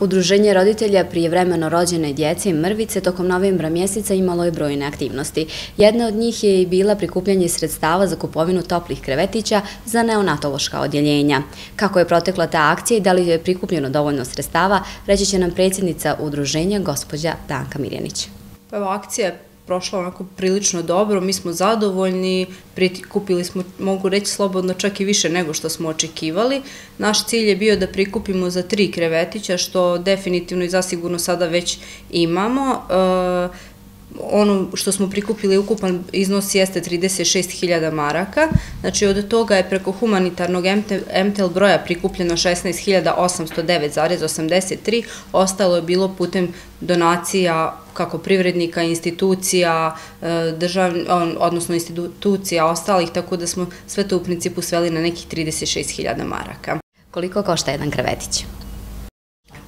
Udruženje roditelja prijevremeno rođene djece mrvice tokom novembra mjeseca imalo je brojne aktivnosti. Jedna od njih je i bila prikupljanje sredstava za kupovinu toplih krevetića za neonatološka odjeljenja. Kako je protekla ta akcija i da li je prikupljeno dovoljno sredstava, reći će nam predsjednica udruženja, gospođa Danka Mirjanić. Pa evo, akcija je prošla onako prilično dobro, mi smo zadovoljni, prikupili smo, mogu reći slobodno, čak i više nego što smo očekivali. Naš cilj je bio da prikupimo za tri krevetića, što definitivno i zasigurno sada već imamo. E, ono što smo prikupili ukupan iznos jeste 36.000 maraka, znači od toga je preko humanitarnog MTL broja prikupljeno 16.809,83, ostalo je bilo putem donacija kako privrednika, institucija, e, odnosno institucija ostalih, tako da smo sve to u principu sveli na nekih 36.000 maraka. Koliko košta jedan krevetić?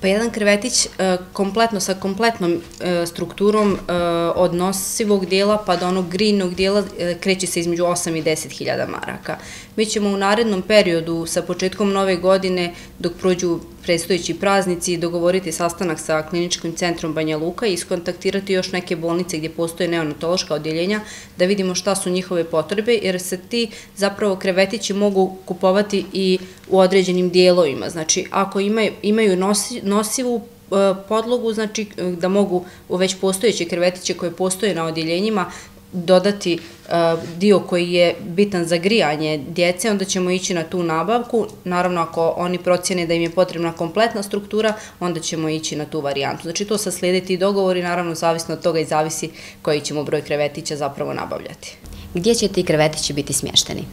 Pa jedan krevetić e, kompletno sa kompletnom e, strukturom e, od nosivog dijela pa do onog grinog dijela e, kreće se između 8 i 10 hiljada maraka. Mi ćemo u narednom periodu sa početkom nove godine dok prođu predstojići praznici dogovoriti sastanak sa kliničkim centrom Banja Luka i iskontaktirati još neke bolnice gdje postoje neonatološka odjeljenja da vidimo šta su njihove potrebe jer se ti zapravo krevetići mogu kupovati i u određenim dijelovima. Znači ako imaju nosivu e, podlogu, znači da mogu u već postojeće krevetiće koje postoje na odjeljenjima dodati uh, dio koji je bitan za grijanje djece, onda ćemo ići na tu nabavku. Naravno, ako oni procjene da im je potrebna kompletna struktura, onda ćemo ići na tu varijantu. Znači, to sa slijediti dogovori, naravno, zavisno od toga i zavisi koji ćemo broj krevetića zapravo nabavljati. Gdje će ti krevetići biti smješteni?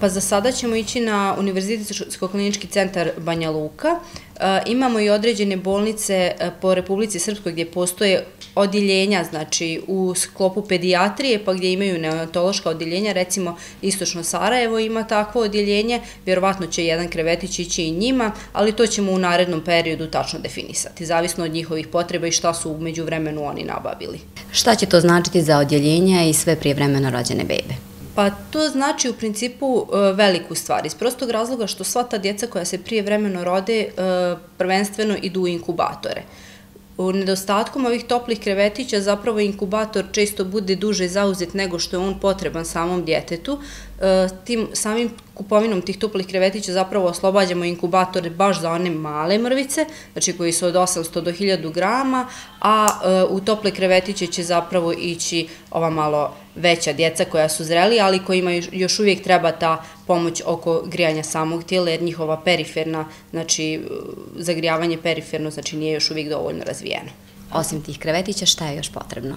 Pa za sada ćemo ići na Univerzitetsko-klinički centar Banja Luka. E, imamo i određene bolnice e, po Republici Srpskoj gdje postoje odjeljenja, znači u sklopu pedijatrije, pa gdje imaju neonatološka odjeljenja, recimo Istočno Sarajevo ima takvo odjeljenje, vjerovatno će jedan krevetić ići i njima, ali to ćemo u narednom periodu tačno definisati, zavisno od njihovih potreba i šta su umeđu vremenu oni nabavili. Šta će to značiti za odjeljenja i sve prije vremena rođene bebe? Pa to znači u principu e, veliku stvar. Iz prostog razloga što sva ta djeca koja se prije vremeno rode e, prvenstveno idu u inkubatore. U nedostatkom ovih toplih krevetića zapravo inkubator često bude duže zauzet nego što je on potreban samom djetetu. E, tim samim kupovinom tih toplih krevetića zapravo oslobađamo inkubatore baš za one male mrvice, znači koji su od 800 do 1000 grama, a e, u tople krevetiće će zapravo ići ova malo veća djeca koja su zreli, ali kojima još uvijek treba ta pomoć oko grijanja samog tijela, jer njihova periferna, znači e, zagrijavanje periferno, znači nije još uvijek dovoljno razvijeno. Osim tih krevetića, šta je još potrebno?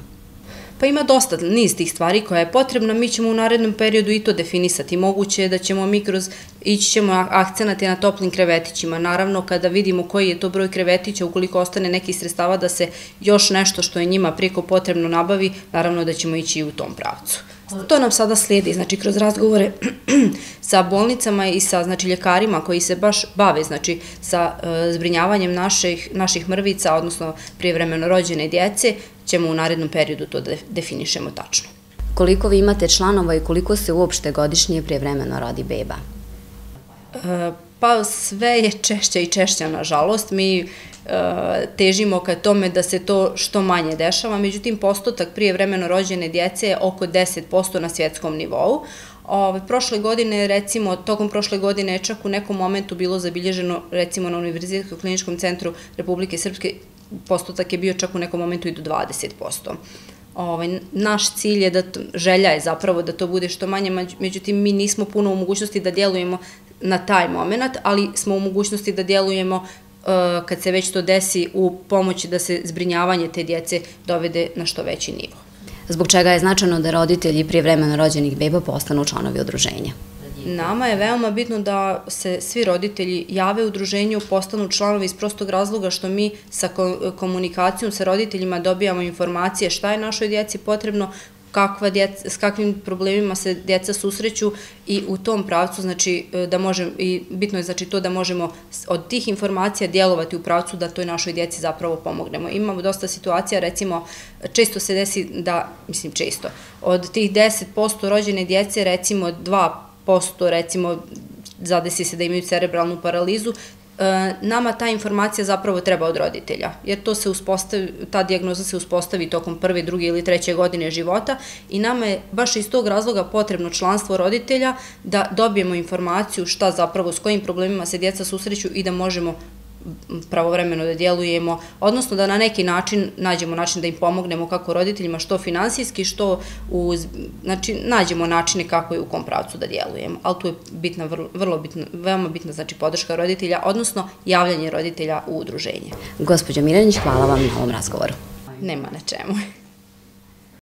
Pa ima dosta niz tih stvari koja je potrebna, mi ćemo u narednom periodu i to definisati. Moguće je da ćemo mi kroz, ići ćemo akcenati na toplim krevetićima. Naravno, kada vidimo koji je to broj krevetića, ukoliko ostane neki sredstava da se još nešto što je njima preko potrebno nabavi, naravno da ćemo ići i u tom pravcu. To nam sada slijedi, znači kroz razgovore sa bolnicama i sa znači, ljekarima koji se baš bave znači, sa e, zbrinjavanjem naših, naših mrvica, odnosno prijevremeno rođene djece, ćemo u narednom periodu to de, definišemo tačno. Koliko vi imate članova i koliko se uopšte godišnje prijevremeno rodi beba? Pa sve je češće i češće, nažalost. Mi e, težimo ka tome da se to što manje dešava, međutim postotak prije vremeno rođene djece je oko 10% na svjetskom nivou. Ove, prošle godine, recimo, tokom prošle godine je čak u nekom momentu bilo zabilježeno, recimo na Univerzitetskom kliničkom centru Republike Srpske, postotak je bio čak u nekom momentu i do 20%. Ovaj, naš cilj je da, želja je zapravo da to bude što manje, međutim mi nismo puno u mogućnosti da djelujemo na taj moment, ali smo u mogućnosti da djelujemo uh, kad se već to desi u pomoći da se zbrinjavanje te djece dovede na što veći nivo. Zbog čega je značajno da roditelji prije vremena rođenih beba postanu članovi odruženja? Nama je veoma bitno da se svi roditelji jave u druženju, postanu članovi iz prostog razloga što mi sa komunikacijom sa roditeljima dobijamo informacije šta je našoj djeci potrebno, kakva djeca, s kakvim problemima se djeca susreću i u tom pravcu znači e, da možemo i bitno je znači to da možemo od tih informacija djelovati u pravcu da toj našoj djeci zapravo pomognemo. Imamo dosta situacija, recimo često se desi da, mislim često, od tih 10% rođene djece recimo 2% recimo, zadesi se da imaju cerebralnu paralizu, E, nama ta informacija zapravo treba od roditelja, jer to se uspostavi, ta diagnoza se uspostavi tokom prve, druge ili treće godine života i nama je baš iz tog razloga potrebno članstvo roditelja da dobijemo informaciju šta zapravo, s kojim problemima se djeca susreću i da možemo pravovremeno da djelujemo, odnosno da na neki način nađemo način da im pomognemo kako roditeljima, što finansijski, što uz, znači nađemo načine kako i u kom pravcu da djelujemo. Ali tu je bitna, vrlo, vrlo bitna, veoma bitna znači podrška roditelja, odnosno javljanje roditelja u udruženje. Gospodin Miranić, hvala vam na ovom razgovoru. Nema na čemu.